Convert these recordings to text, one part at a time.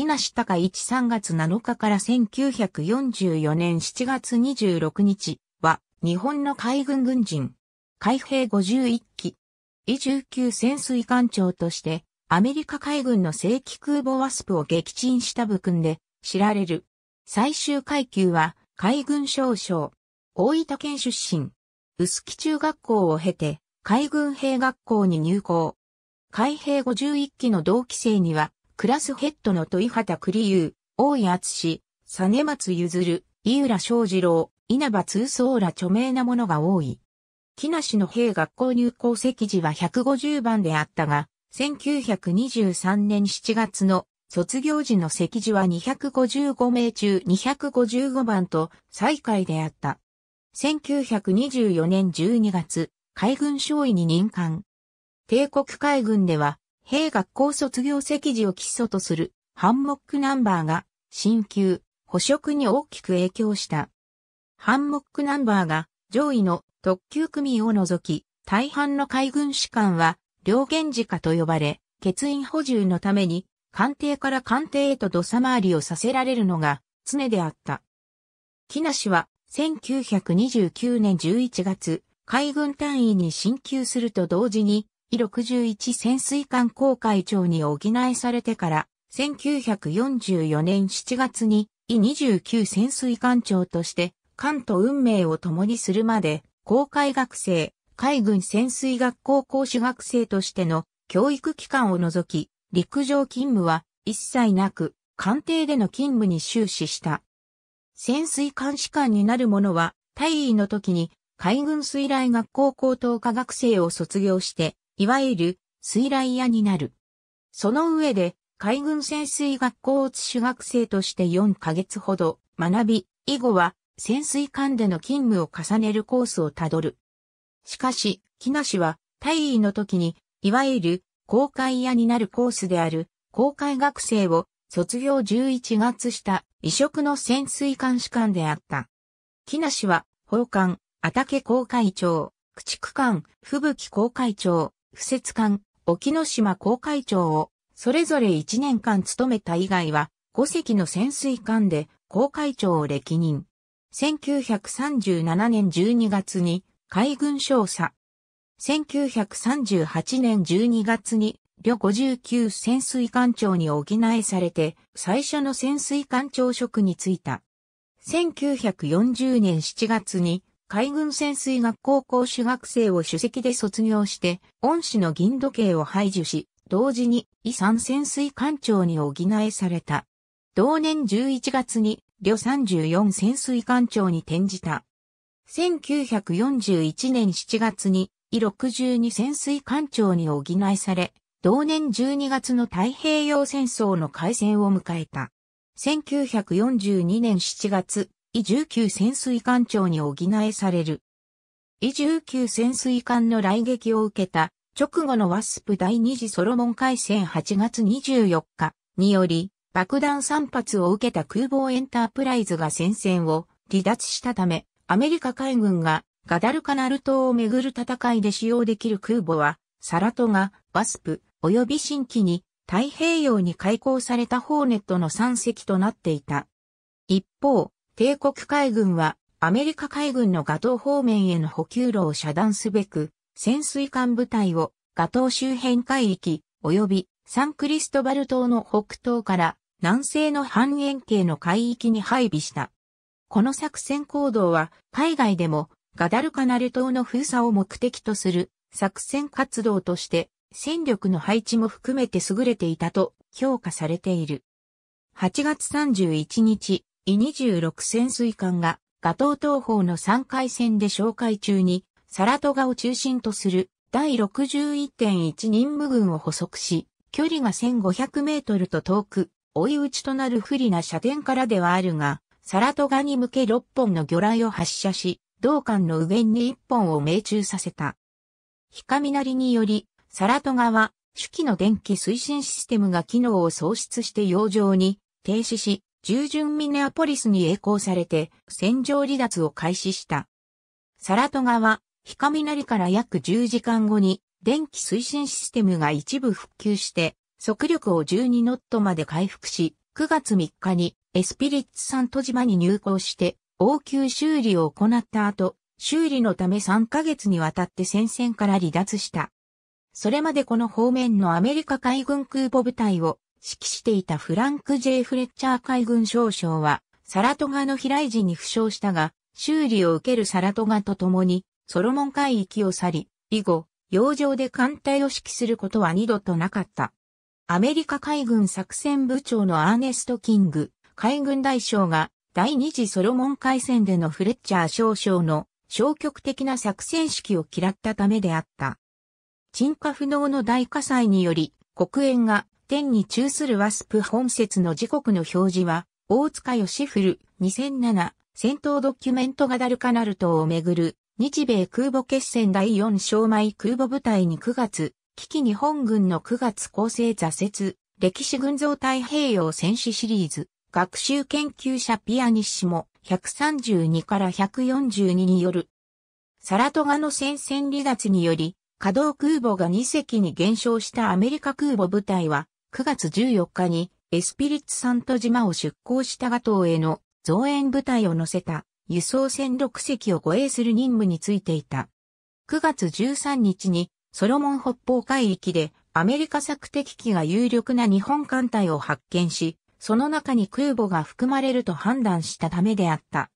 木梨隆一3月7日から1944年7月26日は、日本の海軍軍人、海兵51機、移住級潜水艦長として、アメリカ海軍の正規空母ワスプを撃沈した部訓で知られる。最終階級は海軍少将、大分県出身、臼杵中学校を経て海軍兵学校に入校。海兵51期の同期生には、クラスヘッドの問畑栗優、大井敦、実松譲、井浦翔二郎、稲葉通奏ら著名なものが多い。木梨の兵学校入校席時は150番であったが、1923年7月の卒業時の席次は255名中255番と最下位であった。1924年12月、海軍少尉に任官。帝国海軍では、兵学校卒業席次を基礎とするハンモックナンバーが、新旧、捕食に大きく影響した。ハンモックナンバーが上位の特急組を除き、大半の海軍士官は、両源時化と呼ばれ、欠員補充のために、艦艇から艦艇へと土佐回りをさせられるのが常であった。木梨は1929年11月、海軍単位に進級すると同時に、E61 潜水艦航海長に補えされてから、1944年7月に E29 潜水艦長として、艦と運命を共にするまで、航海学生、海軍潜水学校講師学生としての教育機関を除き、陸上勤務は一切なく、艦艇での勤務に終始した。潜水艦士官になる者は、大尉の時に海軍水雷学校高等科学生を卒業して、いわゆる水雷屋になる。その上で、海軍潜水学校を主学生として4ヶ月ほど学び、以後は潜水艦での勤務を重ねるコースをたどる。しかし、木梨は大尉の時に、いわゆる公開屋になるコースである公開学生を卒業11月した異色の潜水艦士官であった。木梨は、法官、阿竹公会長、駆逐艦、吹雪公会長、不設艦、沖ノ島公会長を、それぞれ1年間務めた以外は、5隻の潜水艦で公会長を歴任。1937年12月に海軍少佐。1938年12月に旅59潜水艦長に補えされて最初の潜水艦長職に就いた。1940年7月に海軍潜水学校講師学生を主席で卒業して恩師の銀時計を排除し、同時に遺産潜水艦長に補えされた。同年11月に旅34潜水艦長に転じた。1941年7月に、イ62潜水艦長に補えされ、同年12月の太平洋戦争の開戦を迎えた。1942年7月、イ19潜水艦長に補えされる。イ19潜水艦の来撃を受けた直後のワスプ第二次ソロモン海戦8月24日により、爆弾3発を受けた空母エンタープライズが戦線を離脱したため、アメリカ海軍がガダルカナル島をめぐる戦いで使用できる空母は、サラトガ、ワスプ、及び新規に太平洋に開港されたホーネットの3隻となっていた。一方、帝国海軍はアメリカ海軍のガトー方面への補給路を遮断すべく、潜水艦部隊をガトー周辺海域及びサンクリストバル島の北東から南西の半円形の海域に配備した。この作戦行動は海外でもガダルカナル島の封鎖を目的とする作戦活動として戦力の配置も含めて優れていたと評価されている。8月31日、イ26潜水艦がガトー東方の3回戦で紹介中にサラトガを中心とする第61.1任務軍を補足し、距離が1500メートルと遠く、追い打ちとなる不利な射程からではあるが、サラトガに向け6本の魚雷を発射し、同艦の上に1本を命中させた。ヒカミナリにより、サラトガは、主機の電気推進システムが機能を喪失して洋上に停止し、従順ミネアポリスに栄光されて、戦場離脱を開始した。サラトガは、ヒカミナリから約10時間後に、電気推進システムが一部復旧して、速力を12ノットまで回復し、9月3日にエスピリッツサント島に入港して応急修理を行った後、修理のため3ヶ月にわたって戦線から離脱した。それまでこの方面のアメリカ海軍空母部隊を指揮していたフランク・ジェイ・フレッチャー海軍少将は、サラトガの飛来時に負傷したが、修理を受けるサラトガと共に、ソロモン海域を去り、以後、洋上で艦隊を指揮することは二度となかった。アメリカ海軍作戦部長のアーネスト・キング、海軍大将が第二次ソロモン海戦でのフレッチャー少将の消極的な作戦指揮を嫌ったためであった。沈下不能の大火災により、黒煙が天に中するワスプ本節の時刻の表示は、大塚義古2007戦闘ドキュメントガダルカナル島をめぐる日米空母決戦第4小米空母部隊に9月、危機日本軍の9月構成挫折、歴史群像太平洋戦士シリーズ、学習研究者ピアニッシモ132から142による、サラトガの戦線離脱により、稼働空母が2隻に減少したアメリカ空母部隊は、9月14日にエスピリッツサント島を出港したガ島への増援部隊を乗せた輸送船6隻を護衛する任務についていた。9月13日にソロモン北方海域でアメリカ索敵機が有力な日本艦隊を発見し、その中に空母が含まれると判断したためであった。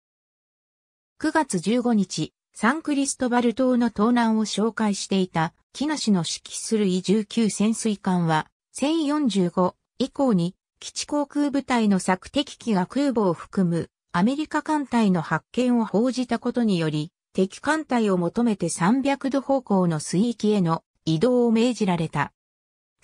9月15日、サンクリストバル島の盗難を紹介していた、木梨の指揮する E19 潜水艦は、1045以降に基地航空部隊の索敵機が空母を含むアメリカ艦隊の発見を報じたことにより、敵艦隊を求めて300度方向の水域への移動を命じられた。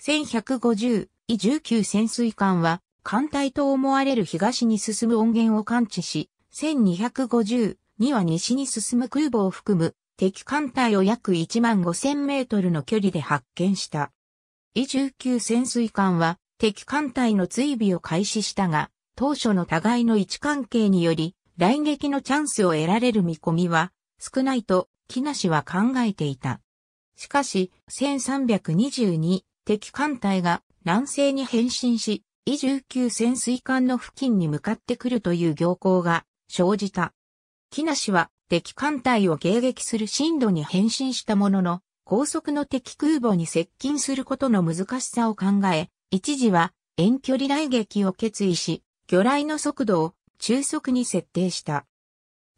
1150、E 19潜水艦は、艦隊と思われる東に進む音源を感知し、1250には西に進む空母を含む敵艦隊を約1万5000メートルの距離で発見した。E 19潜水艦は敵艦隊の追尾を開始したが、当初の互いの位置関係により、来撃のチャンスを得られる見込みは少ないと、木梨は考えていた。しかし、1322敵艦隊が南西に変身し、伊19潜水艦の付近に向かってくるという行幸が生じた。木梨は敵艦隊を迎撃する進路に変身したものの、高速の敵空母に接近することの難しさを考え、一時は遠距離来撃を決意し、魚雷の速度を中速に設定した。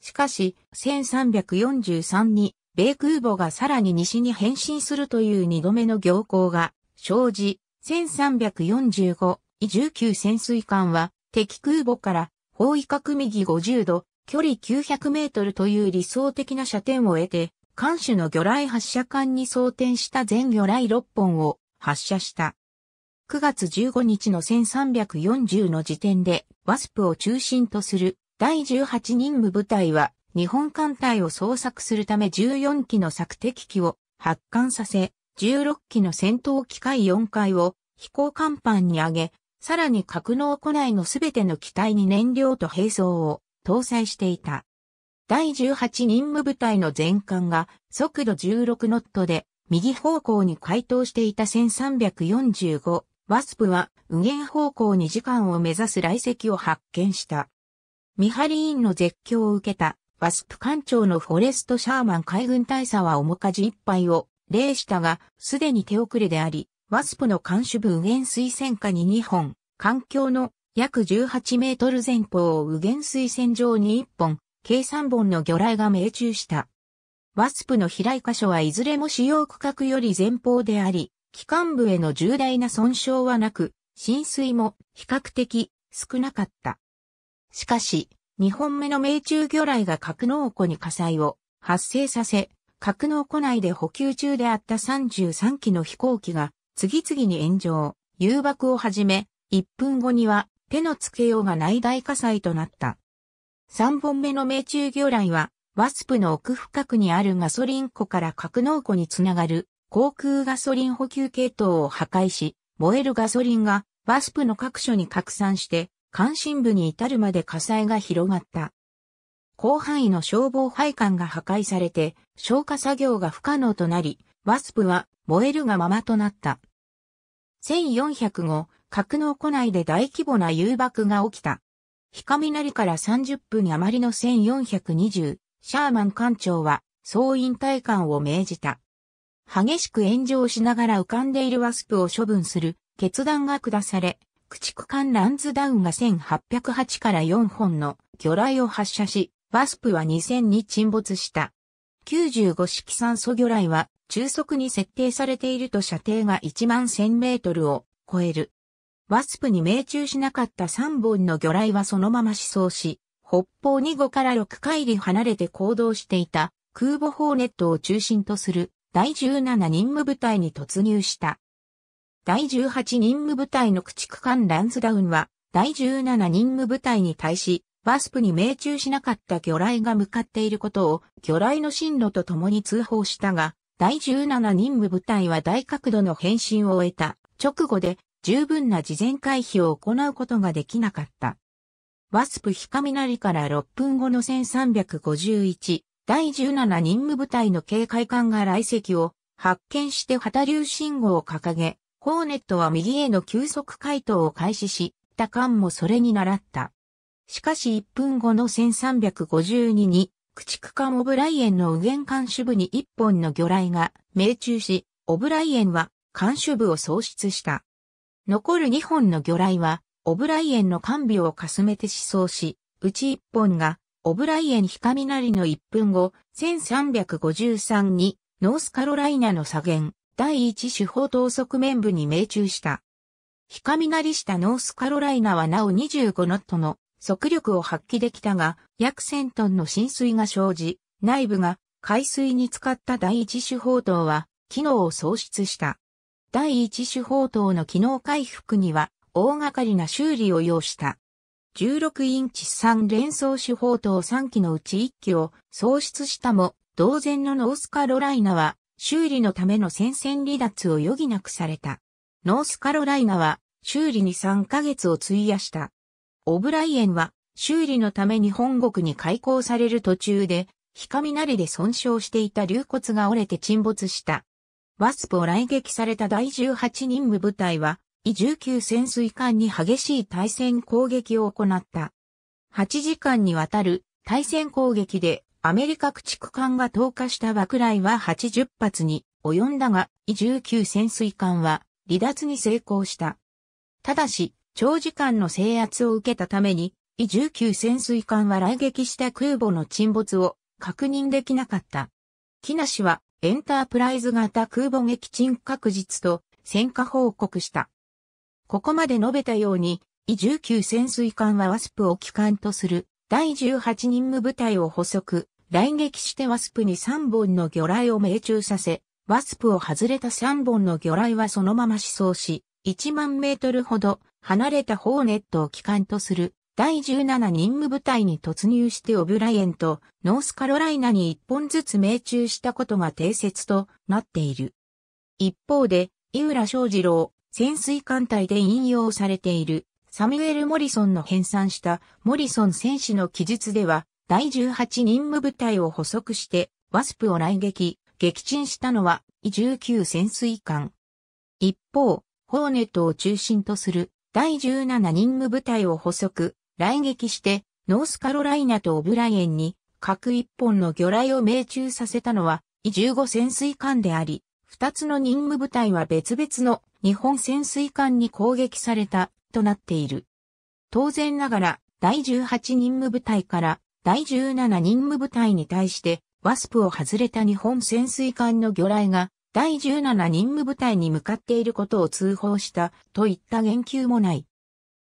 しかし、1343に、米空母がさらに西に変身するという二度目の行幸が生じ、1345、19潜水艦は敵空母から方位角右50度、距離900メートルという理想的な射程を得て、艦首の魚雷発射管に装填した全魚雷6本を発射した。9月15日の1340の時点で、ワスプを中心とする第18任務部隊は、日本艦隊を捜索するため14機の索敵機を発艦させ、16機の戦闘機械4階を飛行甲板に上げ、さらに格納庫内のすべての機体に燃料と兵装を搭載していた。第18任務部隊の全艦が速度16ノットで右方向に回答していた1345ワスプは右舷方向に時間を目指す来石を発見した。ミハリーンの絶叫を受けたワスプ艦長のフォレスト・シャーマン海軍大佐は面舵一杯を礼したが、すでに手遅れであり、ワスプの艦首部右舷水戦下に2本、環境の約18メートル前方を右舷水戦上に1本、計3本の魚雷が命中した。ワスプの飛来箇所はいずれも主要区画より前方であり、機関部への重大な損傷はなく、浸水も比較的少なかった。しかし、2本目の命中魚雷が格納庫に火災を発生させ、格納庫内で補給中であった33機の飛行機が次々に炎上、誘爆をはじめ、1分後には手のつけようがない大火災となった。3本目の命中魚雷は、ワスプの奥深くにあるガソリン庫から格納庫につながる航空ガソリン補給系統を破壊し、燃えるガソリンがワスプの各所に拡散して、関心部に至るまで火災が広がった。広範囲の消防配管が破壊されて、消火作業が不可能となり、ワスプは燃えるがままとなった。1405格納庫内で大規模な誘爆が起きた。日雷から30分余りの1420、シャーマン艦長は総員退艦を命じた。激しく炎上しながら浮かんでいるワスプを処分する決断が下され、駆逐艦ランズダウンが1808から4本の魚雷を発射し、ワスプは2000に沈没した。95式酸素魚雷は中速に設定されていると射程が1万1000メートルを超える。ワスプに命中しなかった3本の魚雷はそのまま死走し、北方2号から6海里離れて行動していた空母ホーネットを中心とする第17任務部隊に突入した。第18任務部隊の駆逐艦ランズダウンは第17任務部隊に対しワスプに命中しなかった魚雷が向かっていることを魚雷の進路と共に通報したが、第17任務部隊は大角度の返信を終えた直後で十分な事前回避を行うことができなかった。ワスプ日雷から6分後の1351、第17任務部隊の警戒艦が来席を発見して旗流信号を掲げ、ホーネットは右への急速回答を開始し、他艦もそれに倣った。しかし1分後の1352に、駆逐艦オブライエンの右舷艦首部に1本の魚雷が命中し、オブライエンは艦首部を喪失した。残る2本の魚雷は、オブライエンの艦尾をかすめて死走し、うち1本が、オブライエン日雷の1分後、1353に、ノースカロライナの左舷、第一手法等側面部に命中した。日雷したノースカロライナはなお25ノットの速力を発揮できたが、約1000トンの浸水が生じ、内部が海水に使った第一種砲塔は機能を喪失した。第一種砲塔の機能回復には大掛かりな修理を要した。16インチ3連装手砲塔3機のうち1機を喪失したも、同然のノースカロライナは修理のための戦線離脱を余儀なくされた。ノースカロライナは修理に3ヶ月を費やした。オブライエンは修理のために本国に開港される途中で、日雷で損傷していた流骨が折れて沈没した。ワスプを来撃された第18任務部隊は、E19 潜水艦に激しい対戦攻撃を行った。8時間にわたる対戦攻撃でアメリカ駆逐艦が投下した爆雷は80発に及んだが、E19 潜水艦は離脱に成功した。ただし、長時間の制圧を受けたために、E19 潜水艦は来撃した空母の沈没を確認できなかった。木梨はエンタープライズ型空母撃沈確実と戦果報告した。ここまで述べたように、E19 潜水艦はワスプを機関とする。第18任務部隊を補足、来撃してワスプに3本の魚雷を命中させ、ワスプを外れた3本の魚雷はそのまま死走し、1万メートルほど離れたホーネットを機関とする。第17任務部隊に突入してオブライエンとノースカロライナに一本ずつ命中したことが定説となっている。一方で、井浦翔二郎、潜水艦隊で引用されているサミュエル・モリソンの編纂したモリソン戦士の記述では、第18任務部隊を補足してワスプを来撃、撃沈したのは19潜水艦。一方、ホーネットを中心とする第17任務部隊を補足、来撃して、ノースカロライナとオブライエンに、各一本の魚雷を命中させたのは、15潜水艦であり、二つの任務部隊は別々の日本潜水艦に攻撃された、となっている。当然ながら、第18任務部隊から第17任務部隊に対して、ワスプを外れた日本潜水艦の魚雷が第17任務部隊に向かっていることを通報したといった言及もない。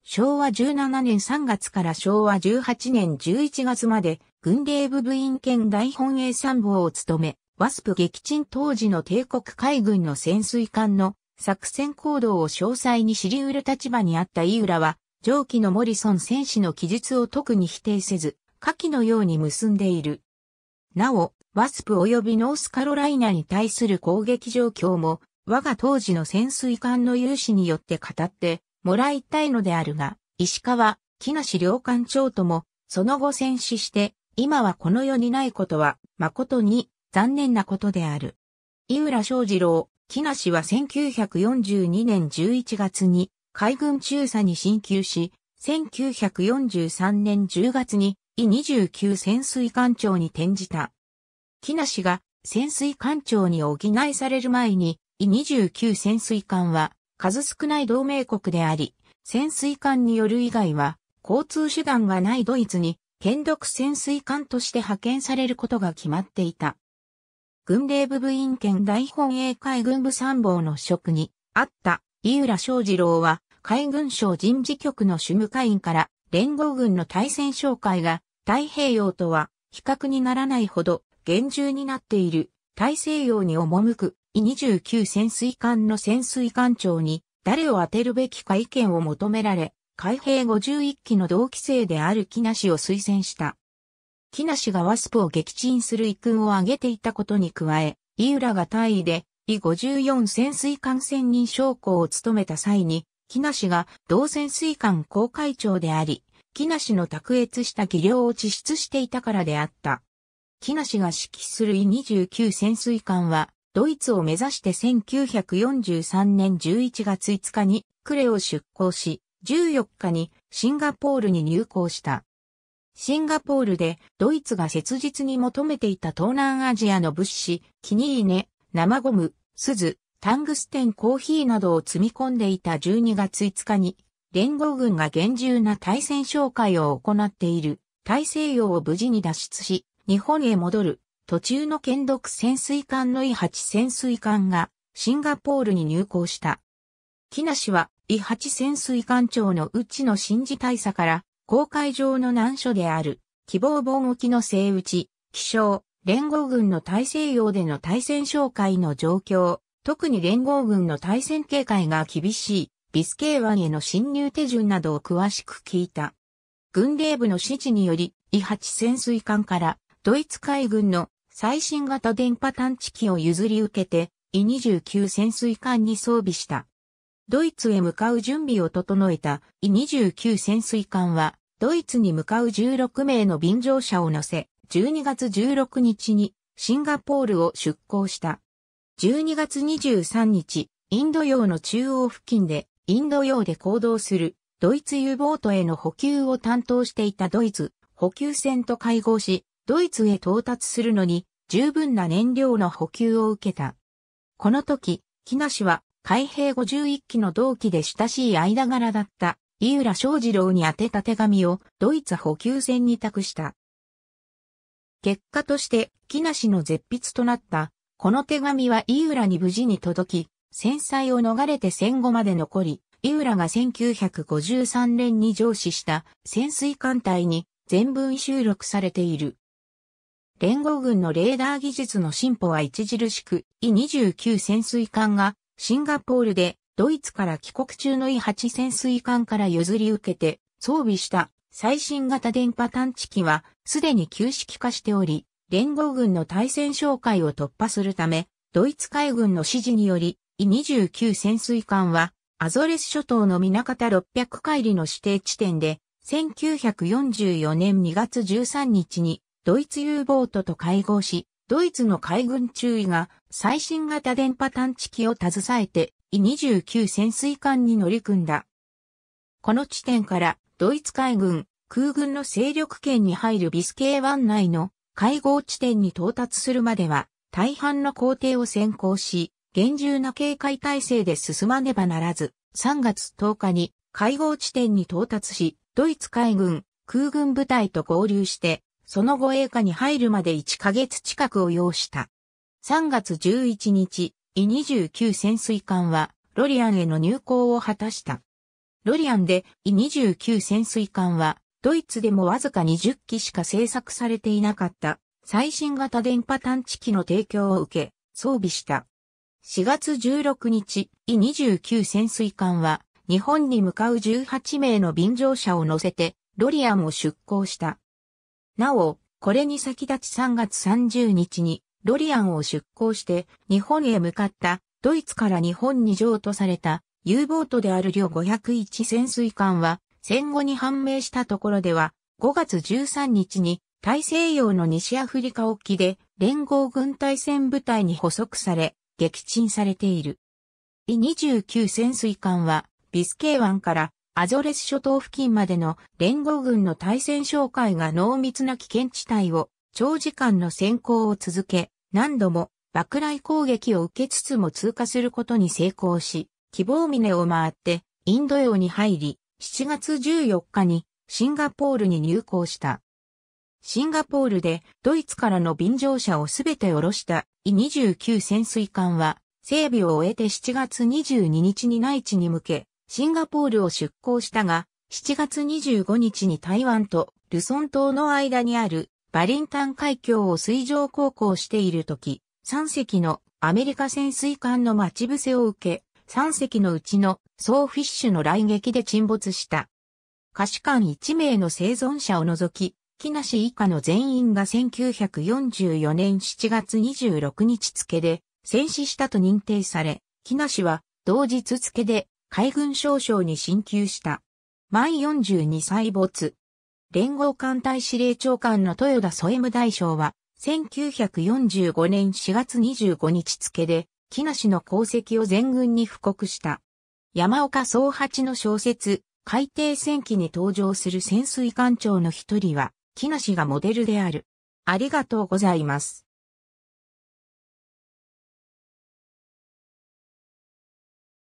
昭和17年3月から昭和18年11月まで軍令部部員兼大本営参謀を務め、ワスプ撃沈当時の帝国海軍の潜水艦の作戦行動を詳細に知り得る立場にあった井浦は、上記のモリソン戦士の記述を特に否定せず、下記のように結んでいる。なお、ワスプ及びノースカロライナに対する攻撃状況も、我が当時の潜水艦の有志によって語ってもらいたいのであるが、石川、木梨良艦長とも、その後戦死して、今はこの世にないことは、誠に残念なことである。井浦昌次郎、木梨は1942年11月に、海軍中佐に進級し、1943年10月に、伊29潜水艦長に転じた。木梨が潜水艦長に補いされる前に、伊29潜水艦は数少ない同盟国であり、潜水艦による以外は交通手段がないドイツに剣独潜水艦として派遣されることが決まっていた。軍令部部員兼大本営海軍部参謀の職にあった井浦昌次郎は海軍省人事局の主務会員から連合軍の対戦哨戒が太平洋とは比較にならないほど厳重になっている大西洋に赴く伊29潜水艦の潜水艦長に誰を当てるべきか意見を求められ、海兵51機の同期生である木梨を推薦した。木梨がワスプを撃沈する遺訓を挙げていたことに加え、井浦が大尉で、伊54潜水艦専任将校を務めた際に、木梨が同潜水艦公会長であり、木梨の卓越した技量を地出していたからであった。木梨が指揮する伊29潜水艦は、ドイツを目指して1943年11月5日にクレを出港し、14日にシンガポールに入港した。シンガポールでドイツが切実に求めていた東南アジアの物資、キニーネ、生ゴム、鈴、タングステンコーヒーなどを積み込んでいた12月5日に、連合軍が厳重な対戦紹介を行っている大西洋を無事に脱出し、日本へ戻る途中の剣独潜水艦の伊八潜水艦がシンガポールに入港した。木梨は伊八潜水艦長の内の新事大佐から公海上の難所である希望本沖の生打ち、気象、連合軍の大西洋での対戦紹介の状況、特に連合軍の対戦警戒が厳しいビスケー湾への侵入手順などを詳しく聞いた。軍令部の指示により、伊八潜水艦からドイツ海軍の最新型電波探知機を譲り受けて、伊29潜水艦に装備した。ドイツへ向かう準備を整えた伊29潜水艦は、ドイツに向かう16名の便乗者を乗せ、12月16日にシンガポールを出港した。12月23日、インド洋の中央付近で、インド洋で行動するドイツ U ボートへの補給を担当していたドイツ補給船と会合し、ドイツへ到達するのに十分な燃料の補給を受けた。この時、木梨は海兵51機の同期で親しい間柄だった井浦昌次郎に宛てた手紙をドイツ補給船に託した。結果として木梨の絶筆となったこの手紙は井浦に無事に届き、戦災を逃れて戦後まで残り、井浦が1953年に上司した潜水艦隊に全文収録されている。連合軍のレーダー技術の進歩は著しく、E29 潜水艦がシンガポールでドイツから帰国中の E8 潜水艦から譲り受けて装備した最新型電波探知機はすでに旧式化しており、連合軍の対戦哨戒を突破するため、ドイツ海軍の指示により、E29 潜水艦はアゾレス諸島の南方600海里の指定地点で、1944年2月13日にドイツ U ボートと会合し、ドイツの海軍中尉が最新型電波探知機を携えて、E29 潜水艦に乗り組んだ。この地点からドイツ海軍、空軍の勢力圏に入るビスケー湾内の会合地点に到達するまでは、大半の工程を先行し、厳重な警戒態勢で進まねばならず、3月10日に会合地点に到達し、ドイツ海軍、空軍部隊と合流して、その後映画に入るまで1ヶ月近くを要した。3月11日、E29 潜水艦はロリアンへの入港を果たした。ロリアンで E29 潜水艦はドイツでもわずか20機しか製作されていなかった最新型電波探知機の提供を受け装備した。4月16日、E29 潜水艦は日本に向かう18名の便乗者を乗せてロリアンを出港した。なお、これに先立ち3月30日にロリアンを出港して日本へ向かったドイツから日本に譲渡された U ボートである両501潜水艦は戦後に判明したところでは5月13日に大西洋の西アフリカ沖で連合軍隊戦部隊に捕捉され撃沈されている。E29 潜水艦はビスケー湾からアゾレス諸島付近までの連合軍の対戦哨戒が濃密な危険地帯を長時間の先行を続け、何度も爆雷攻撃を受けつつも通過することに成功し、希望峰を回ってインド洋に入り、7月14日にシンガポールに入港した。シンガポールでドイツからの便乗車をすべて下ろしたイ29潜水艦は整備を終えて7月22日に内地に向けシンガポールを出港したが7月25日に台湾とルソン島の間にあるバリンタン海峡を水上航行している時、3隻のアメリカ潜水艦の待ち伏せを受け、3隻のうちのソーフィッシュの雷撃で沈没した。下士官1名の生存者を除き、木梨以下の全員が1944年7月26日付で戦死したと認定され、木梨は同日付で海軍少将に進級した。満42歳没。連合艦隊司令長官の豊田添務大将は、1945年4月25日付で、木梨の功績を全軍に布告した。山岡総八の小説、海底戦記に登場する潜水艦長の一人は、木梨がモデルである。ありがとうございます。